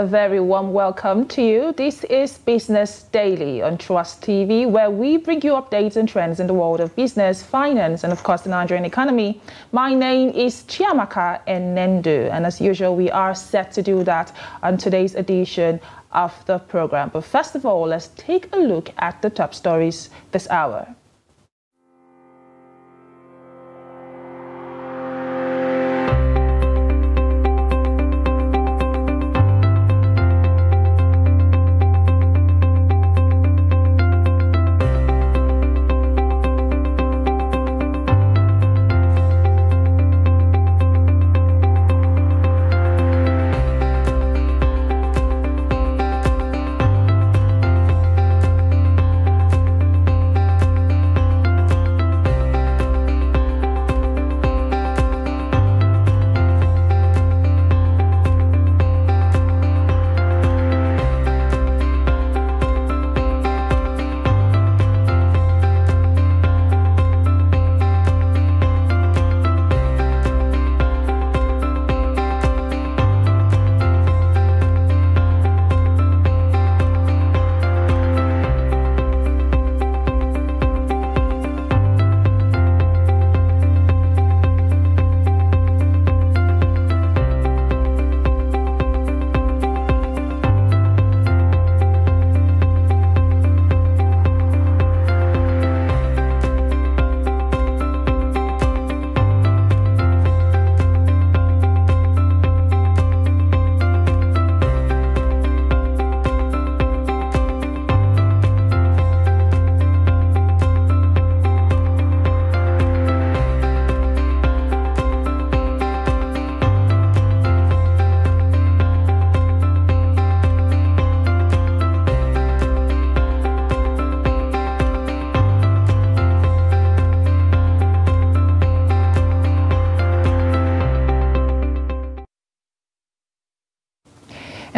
A very warm welcome to you. This is Business Daily on Trust TV, where we bring you updates and trends in the world of business, finance, and of course the Nigerian economy. My name is Chiamaka Enendu, and as usual, we are set to do that on today's edition of the program. But first of all, let's take a look at the top stories this hour.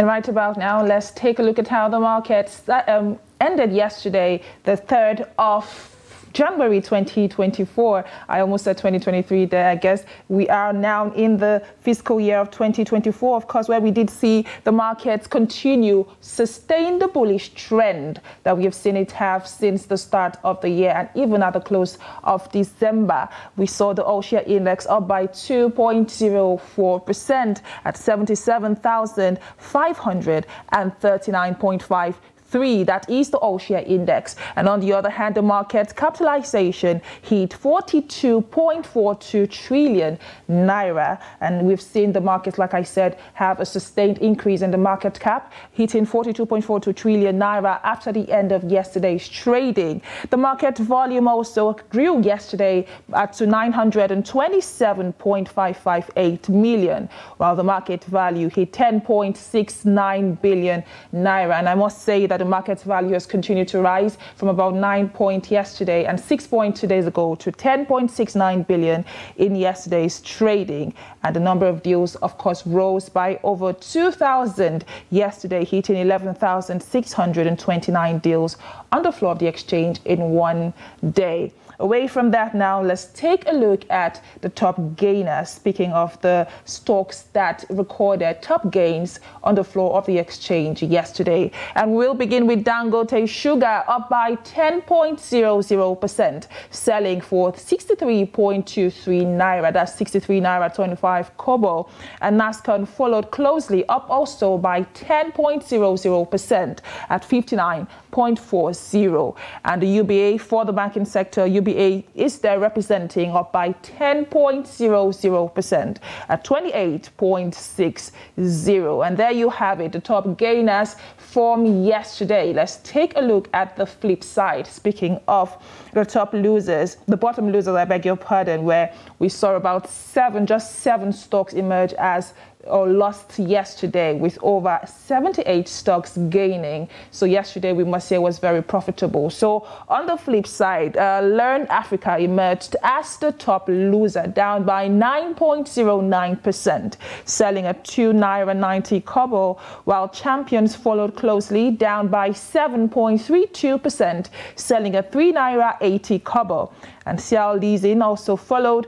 And right about now, let's take a look at how the markets um, ended yesterday, the 3rd of January 2024. I almost said 2023 there. I guess we are now in the fiscal year of 2024, of course, where we did see the markets continue sustain the bullish trend that we have seen it have since the start of the year and even at the close of December. We saw the all share index up by 2.04% at 77,539.5 three, that is the all share index. And on the other hand, the market capitalization hit 42.42 trillion naira. And we've seen the market, like I said, have a sustained increase in the market cap, hitting 42.42 trillion naira after the end of yesterday's trading. The market volume also grew yesterday at to 927.558 million, while the market value hit 10.69 billion naira. And I must say that the market value has continued to rise from about 9 point yesterday and 6 point two days ago to 10.69 billion in yesterday's trading. And the number of deals, of course, rose by over 2,000 yesterday, hitting 11,629 deals on the floor of the exchange in one day. Away from that now, let's take a look at the top gainers. Speaking of the stocks that recorded top gains on the floor of the exchange yesterday. And we'll begin with Dangote Sugar up by 10.00%, selling for 63.23 naira. That's 63 naira 25 kobo. And Nascon followed closely up also by 10.00% at 59.40. And the UBA for the banking sector, UBA Is there representing up by 10.00% at 28.60. And there you have it, the top gainers from yesterday. Let's take a look at the flip side. Speaking of the top losers, the bottom losers, I beg your pardon, where we saw about seven, just seven stocks emerge as or lost yesterday with over 78 stocks gaining. So yesterday we must say was very profitable. So on the flip side, uh, Learn Africa emerged as the top loser, down by 9.09%, selling at 2 naira 90 kobo, while Champions followed closely, down by 7.32%, selling at 3 naira 80 kobo. And Xiao Lizin also followed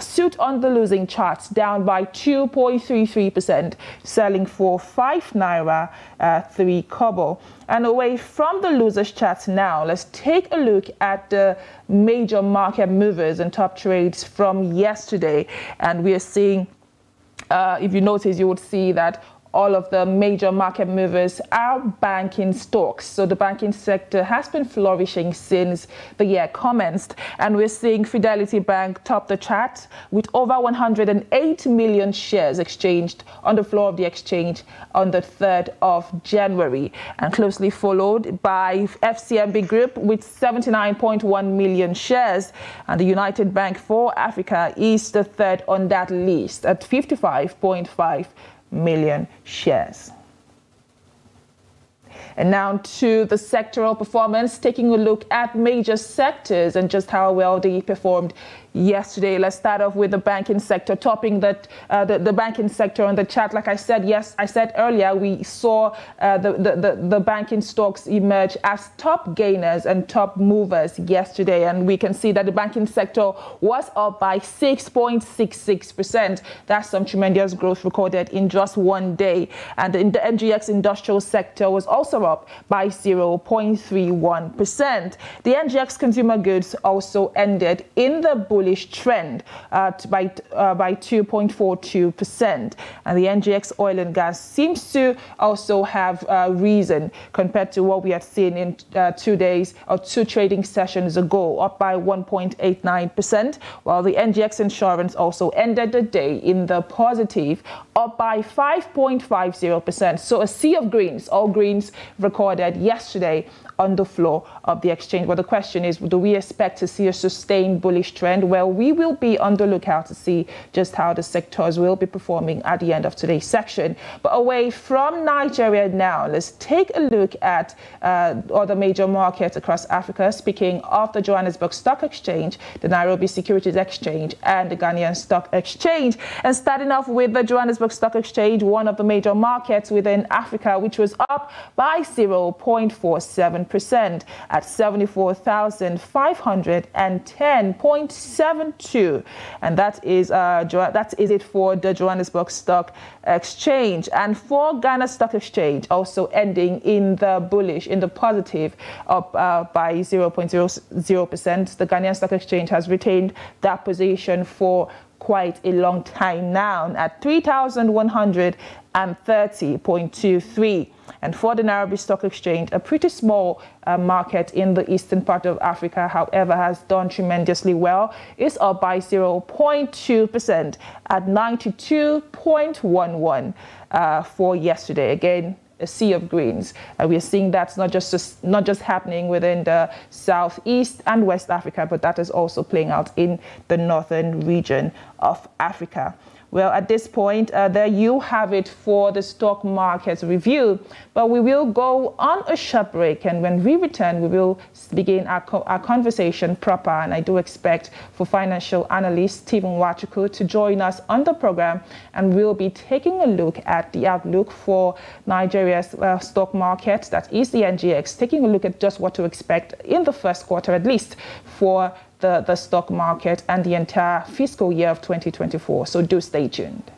suit on the losing charts down by 2.33%, selling for 5 naira uh, 3 kobo. And away from the losers charts now, let's take a look at the major market movers and top trades from yesterday. And we are seeing uh, if you notice, you would see that all of the major market movers are banking stocks. So the banking sector has been flourishing since the year commenced. And we're seeing Fidelity Bank top the chart with over 108 million shares exchanged on the floor of the exchange on the 3rd of January. And closely followed by FCMB Group with 79.1 million shares. And the United Bank for Africa is the third on that list at 55.5 million shares. And now to the sectoral performance, taking a look at major sectors and just how well they performed yesterday. Let's start off with the banking sector, topping that uh, the, the banking sector on the chart. Like I said, yes, I said earlier, we saw uh, the, the, the, the banking stocks emerge as top gainers and top movers yesterday. And we can see that the banking sector was up by 6.66%. That's some tremendous growth recorded in just one day. And the, the NGX industrial sector was also up by 0.31%. The NGX consumer goods also ended in the bull bullish trend uh, by, uh, by 2.42%. And the NGX oil and gas seems to also have uh, reason compared to what we had seen in uh, two days or two trading sessions ago, up by 1.89%, while the NGX insurance also ended the day in the positive, up by 5.50%. So a sea of greens, all greens recorded yesterday on the floor of the exchange. But the question is, do we expect to see a sustained bullish trend? Well, we will be on the lookout to see just how the sectors will be performing at the end of today's section. But away from Nigeria now, let's take a look at uh, other major markets across Africa. Speaking of the Johannesburg Stock Exchange, the Nairobi Securities Exchange, and the Ghanaian Stock Exchange. And starting off with the Johannesburg Stock Exchange, one of the major markets within Africa, which was up by 0.47 percent at 74,510.72. And that is, uh, that is it for the Johannesburg Stock Exchange. And for Ghana Stock Exchange, also ending in the bullish, in the positive, up uh, by 0.00%. The Ghanaian Stock Exchange has retained that position for quite a long time now at 3,130.23. And for the Nairobi Stock Exchange, a pretty small uh, market in the eastern part of Africa, however, has done tremendously well. It's up by 0.2% at 92.11 uh, for yesterday. Again, a sea of greens. Uh, we are seeing that's not just, not just happening within the southeast and west Africa, but that is also playing out in the northern region of Africa. Well, at this point, uh, there you have it for the stock market review. But we will go on a short break, and when we return, we will begin our, co our conversation proper. And I do expect for financial analyst Stephen Nwachukwu to join us on the program, and we'll be taking a look at the outlook for Nigeria's uh, stock market, that is the NGX, taking a look at just what to expect in the first quarter, at least for the, the stock market and the entire fiscal year of 2024. So do stay tuned.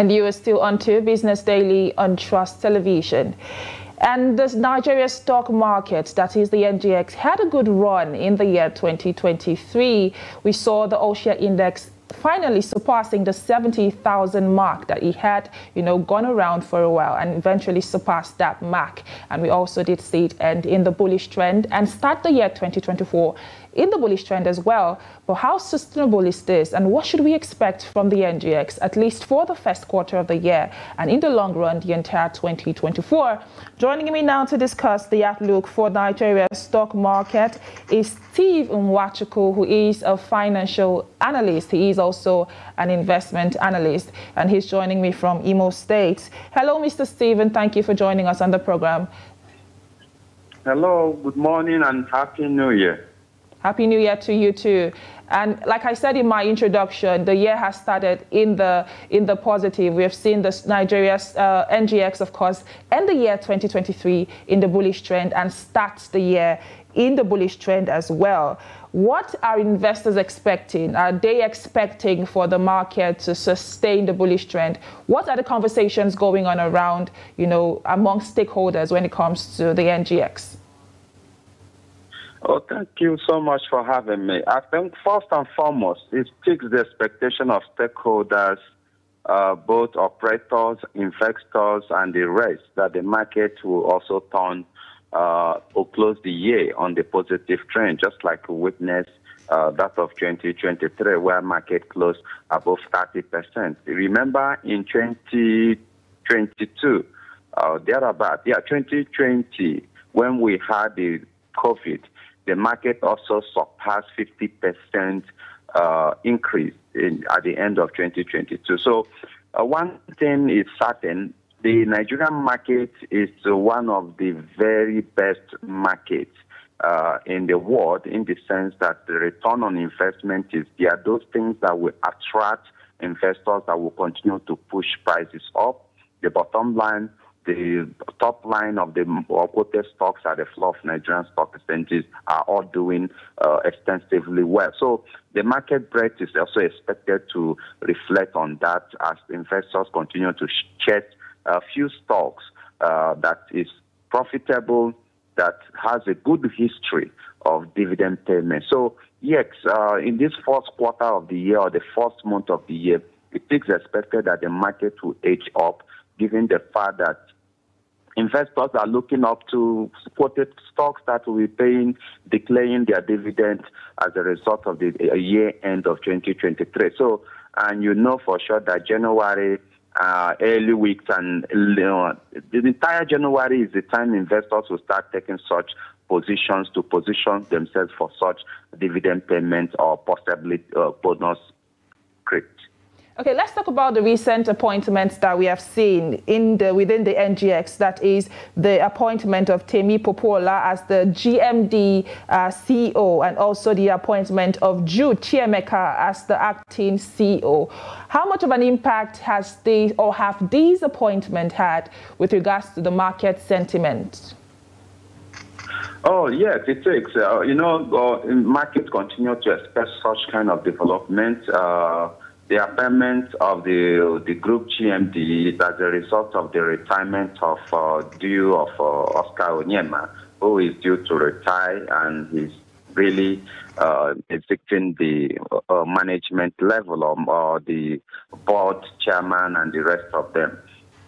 And you are still on to Business Daily on Trust Television. And the Nigeria stock market, that is the NGX, had a good run in the year 2023. We saw the All-Share Index finally surpassing the 70,000 mark that he had, you know, gone around for a while and eventually surpassed that mark. And we also did see it end in the bullish trend and start the year 2024 in the bullish trend as well. But how sustainable is this and what should we expect from the NGX, at least for the first quarter of the year and in the long run, the entire 2024? Joining me now to discuss the outlook for Nigeria's stock market is Steve Nwachukwu, who is a financial analyst. He is also an investment analyst, and he's joining me from Imo State. Hello, Mr. Stephen. Thank you for joining us on the program. Hello, good morning, and Happy New Year. Happy New Year to you too. And like I said in my introduction, the year has started in the in the positive. We have seen the Nigeria's uh, NGX, of course, end the year 2023 in the bullish trend and starts the year in the bullish trend as well. What are investors expecting? Are they expecting for the market to sustain the bullish trend? What are the conversations going on around, you know, among stakeholders when it comes to the NGX? Oh, thank you so much for having me. I think first and foremost, it takes the expectation of stakeholders, uh, both operators, investors, and the rest, that the market will also turn uh, or close the year on the positive trend, just like we witnessed uh, that of 2023, where market closed above 30%. Remember in 2022, uh, thereabout, yeah, 2020, when we had the COVID, the market also surpassed 50% uh, increase in, at the end of 2022. So, uh, one thing is certain the Nigerian market is one of the very best markets uh, in the world in the sense that the return on investment is there. Those things that will attract investors that will continue to push prices up. The bottom line the top line of the quoted stocks at the floor of Nigerian stock exchanges are all doing uh, extensively well. So the market breadth is also expected to reflect on that as investors continue to check a few stocks uh, that is profitable, that has a good history of dividend payment. So yes, uh, in this first quarter of the year or the first month of the year, it is expected that the market will edge up given the fact that investors are looking up to quoted stocks that will be paying, declaring their dividend as a result of the year end of 2023. So, and you know for sure that January, uh, early weeks and you know, the entire January is the time investors will start taking such positions to position themselves for such dividend payments or possibly uh, bonus create. Okay, let's talk about the recent appointments that we have seen in the within the NGX. That is the appointment of Temi Popoola as the GMD uh, CEO and also the appointment of Jude Chiemeka as the acting CEO. How much of an impact has these or have these appointments had with regards to the market sentiment? Oh, yes, it takes. Uh, you know, uh, markets continue to expect such kind of development. Uh, the appointment of the the group GMD is as a result of the retirement of uh, due of uh, Oscar Onyema, who is due to retire and he's really uh, exiting the uh, management level or, or the board chairman and the rest of them.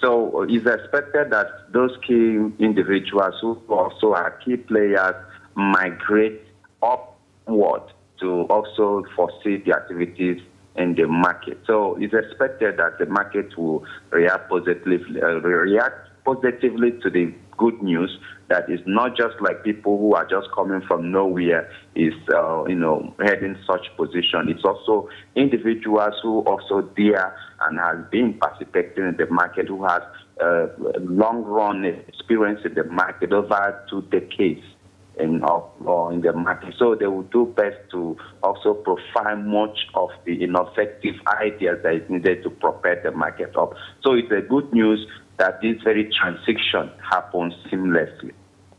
So it's expected that those key individuals who also are key players migrate upward to also foresee the activities in the market. So it's expected that the market will react positively, uh, react positively to the good news that is not just like people who are just coming from nowhere is uh, you know heading such position. It's also individuals who also dare and have been participating in the market who has uh, long run experience in the market over two decades in, or uh, in the market. So they will do best to also provide much of the innovative ideas that is needed to prepare the market up. So it's a good news that this very transition happens seamlessly.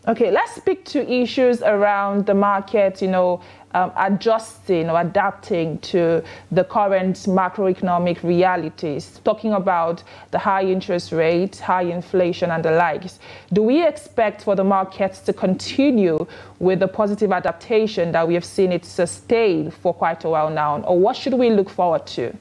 Okay, let's speak to issues around the market, you know, um, adjusting or adapting to the current macroeconomic realities, talking about the high interest rates, high inflation, and the likes. Do we expect for the markets to continue with the positive adaptation that we have seen it sustain for quite a while now, or what should we look forward to?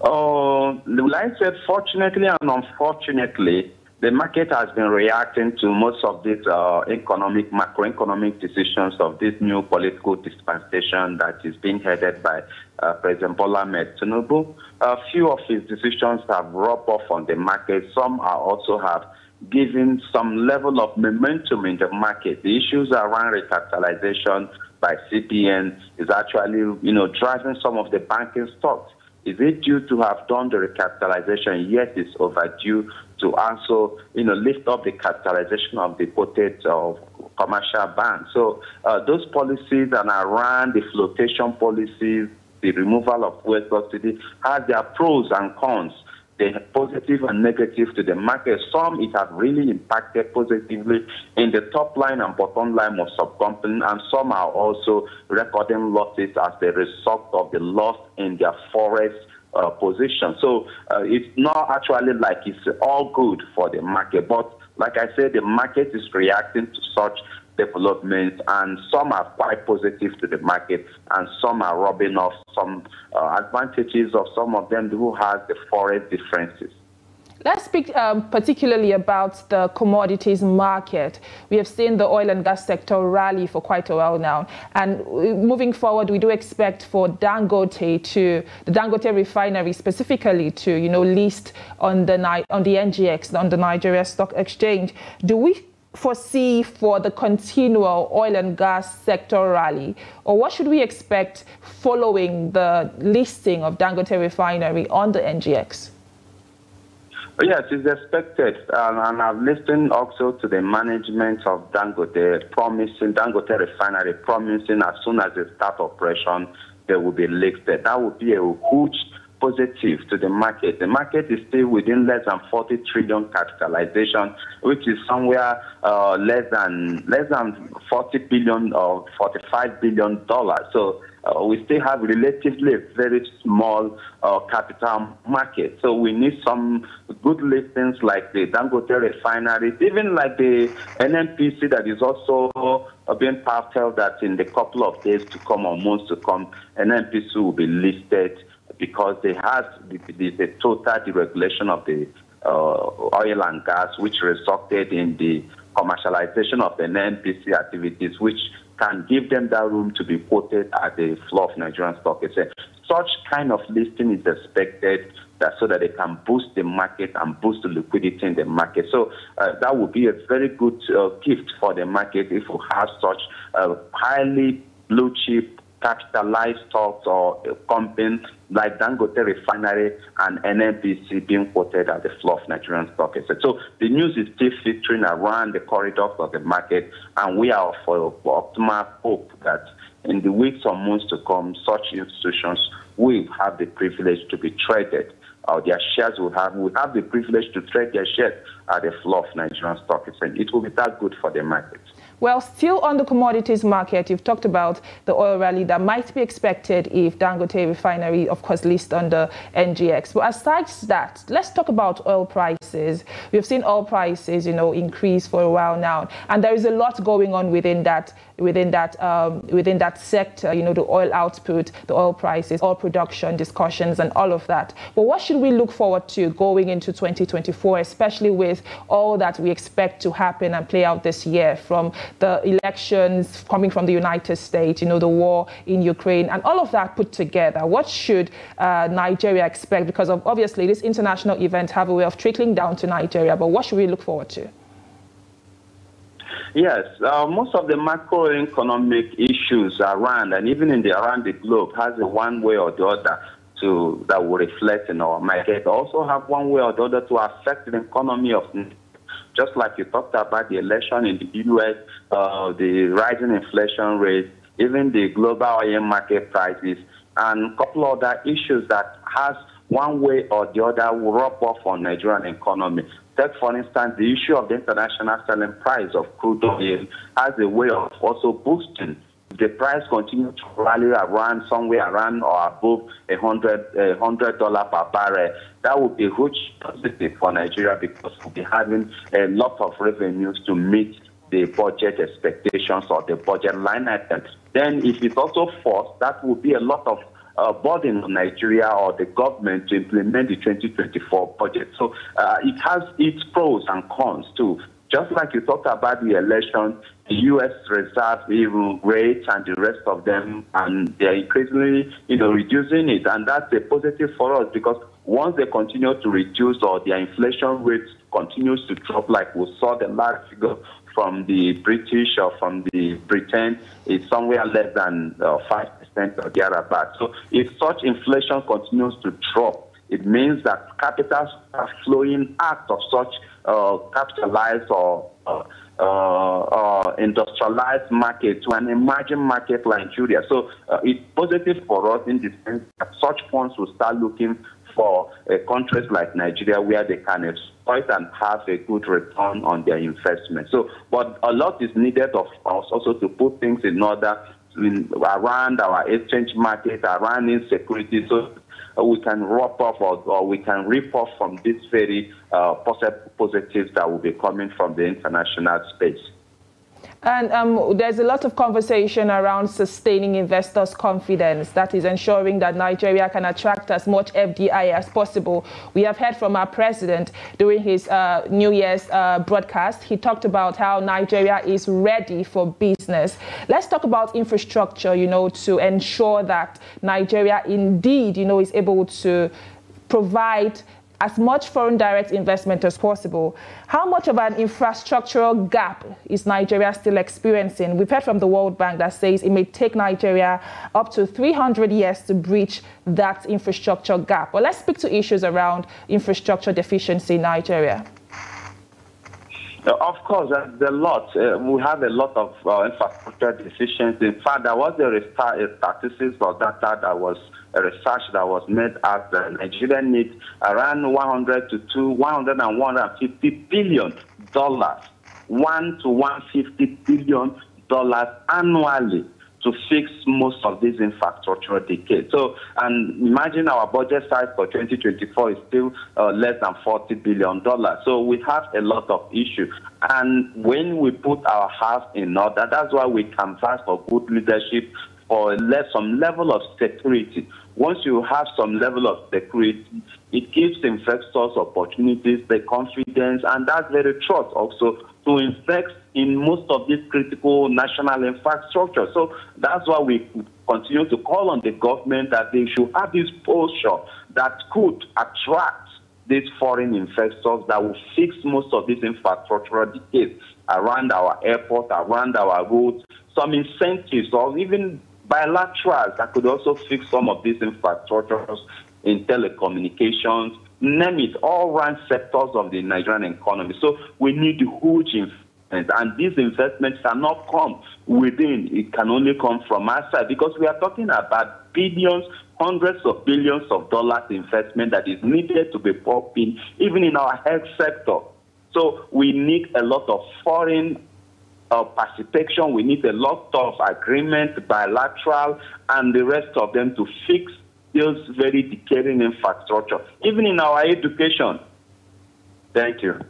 Oh, like I said, fortunately and unfortunately, the market has been reacting to most of these uh, economic, macroeconomic decisions of this new political dispensation that is being headed by uh, President Bola Tinubu. A few of his decisions have rubbed off on the market. Some are also have given some level of momentum in the market. The issues around recapitalization by CBN is actually, you know, driving some of the banking stocks. Is it due to have done the recapitalization? Yes, it's overdue to also, you know, lift up the capitalization of the quoted uh, commercial banks. So uh, those policies and around the flotation policies, the removal of fuel subsidy, has their pros and cons the positive and negative to the market. Some it has really impacted positively in the top line and bottom line of some companies, and some are also recording losses as a result of the loss in their forex uh, position. So uh, it's not actually like it's all good for the market, but like I said, the market is reacting to such developments, and some are quite positive to the market, and some are robbing off some uh, advantages of some of them who has the foreign differences. Let's speak um, particularly about the commodities market. We have seen the oil and gas sector rally for quite a while now. And moving forward, we do expect for Dangote to, the Dangote refinery specifically to, you know, list on the, on the NGX, on the Nigeria Stock Exchange. Do we foresee for the continual oil and gas sector rally? Or what should we expect following the listing of Dangote refinery on the NGX? Yes, it's expected. Um, and I've listened also to the management of Dangote promising, Dangote refinery promising as soon as they start operation, they will be listed. That would be a huge positive to the market. The market is still within less than 40 trillion capitalization, which is somewhere uh, less than less than 40 billion or 45 billion dollars. So uh, we still have relatively very small uh, capital market. So we need some good listings like the Dangote refinery, even like the NNPC that is also uh, being parted that in the couple of days to come or months to come, NNPC will be listed because they had the, the, the total deregulation of the uh, oil and gas, which resulted in the commercialization of the NNPC activities, which can give them that room to be quoted at the floor of Nigerian stock exchange. Such kind of listing is expected that so that they can boost the market and boost the liquidity in the market. So uh, that would be a very good uh, gift for the market if we have such uh, highly blue chip capitalized stocks or uh, companies like Dangote Refinery and NNPC being quoted at the floor of Nigerian stock exchange. So the news is still filtering around the corridors of the market, and we are for, for optimal hope that in the weeks or months to come, such institutions will have the privilege to be traded. Or their shares will have will have the privilege to trade their shares at the floor of Nigerian stock exchange. It will be that good for the market. Well, still on the commodities market, you've talked about the oil rally that might be expected if Dangote refinery, of course, list on the NGX. But aside that, let's talk about oil prices. We've seen oil prices, you know, increase for a while now, and there is a lot going on within that within that um, within that sector. You know, the oil output, the oil prices, oil production discussions, and all of that. But what should we look forward to going into 2024, especially with all that we expect to happen and play out this year from the elections coming from the United States, you know, the war in Ukraine, and all of that put together. What should uh, Nigeria expect? Because of, obviously, these international events have a way of trickling down to Nigeria, but what should we look forward to? Yes, uh, most of the macroeconomic issues around and even in the around the globe has a one way or the other to that will reflect in our market. Also have one way or the other to affect the economy of just like you talked about the election in the U.S., uh, the rising inflation rate, even the global oil market prices, and a couple other issues that has one way or the other will rub off on Nigerian economy. Take, for instance, the issue of the international selling price of crude oil as a way of also boosting the price continues to rally around somewhere around or above a hundred a hundred dollar per barrel, that would be huge positive for Nigeria because we'll be having a lot of revenues to meet the budget expectations or the budget line items. Then, if it's also forced, that would be a lot of uh, burden on Nigeria or the government to implement the 2024 budget. So uh, it has its pros and cons too. Just like you talked about the election, the U.S. reserve even rates and the rest of them, and they're increasingly, you know, reducing it, and that's a positive for us because once they continue to reduce or their inflation rate continues to drop, like we saw the last figure from the British or from the Britain, it's somewhere less than uh, five uh, percent or thereabouts. So if such inflation continues to drop, it means that capitals are flowing out of such uh, capitalized or uh, uh, uh, industrialized market to an emerging market like Nigeria. So uh, it's positive for us in the sense that such funds will start looking for uh, countries like Nigeria where they can exploit and have a good return on their investment. So, but a lot is needed of us also to put things in order around our exchange market, around insecurity, so uh, we can wrap off or, or, we can rip off from this very uh, positives that will be coming from the international space. And um, there's a lot of conversation around sustaining investors' confidence, that is ensuring that Nigeria can attract as much FDI as possible. We have heard from our president during his uh, New Year's uh, broadcast. He talked about how Nigeria is ready for business. Let's talk about infrastructure, you know, to ensure that Nigeria indeed, you know, is able to provide as much foreign direct investment as possible. How much of an infrastructural gap is Nigeria still experiencing? We've heard from the World Bank that says it may take Nigeria up to 300 years to breach that infrastructure gap. But let's speak to issues around infrastructure deficiency in Nigeria. Uh, of course, uh, there's a lot. Uh, we have a lot of uh, infrastructure deficiency. In fact, there was a, a statistics or data that was a research that was made at the Nigeria needs around 100 to 2, 100 and 150 billion dollars, 1 to 150 billion dollars annually to fix most of these infrastructural decay. So, and imagine our budget size for 2024 is still uh, less than 40 billion dollars. So we have a lot of issues. And when we put our house in order, that's why we can canvass for good leadership, for some level of security. Once you have some level of security, it gives investors opportunities, the confidence, and that's very trust also to invest in most of these critical national infrastructure. So that's why we continue to call on the government that they should have this posture that could attract these foreign investors that will fix most of these infrastructural decays around our airport, around our roads, some incentives or even bilaterals that could also fix some of these infrastructures in telecommunications, name it, all around sectors of the Nigerian economy. So we need huge investment, and these investments cannot come within. It can only come from outside because we are talking about billions, hundreds of billions of dollars investment that is needed to be popping, even in our health sector. So we need a lot of foreign of participation. We need a lot of agreement, bilateral, and the rest of them to fix those very decaying infrastructure, even in our education. Thank you.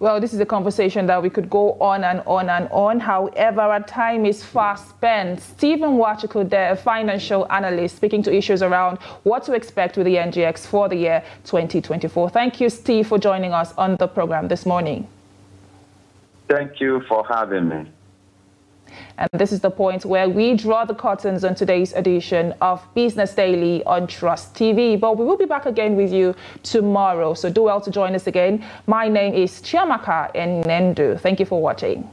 Well, this is a conversation that we could go on and on and on. However, our time is fast spent. Stephen Nwachukwu, the financial analyst, speaking to issues around what to expect with the NGX for the year 2024. Thank you, Steve, for joining us on the program this morning. Thank you for having me. And this is the point where we draw the curtains on today's edition of Business Daily on Trust TV. But we will be back again with you tomorrow. So do well to join us again. My name is Chiamaka Nendu. Thank you for watching.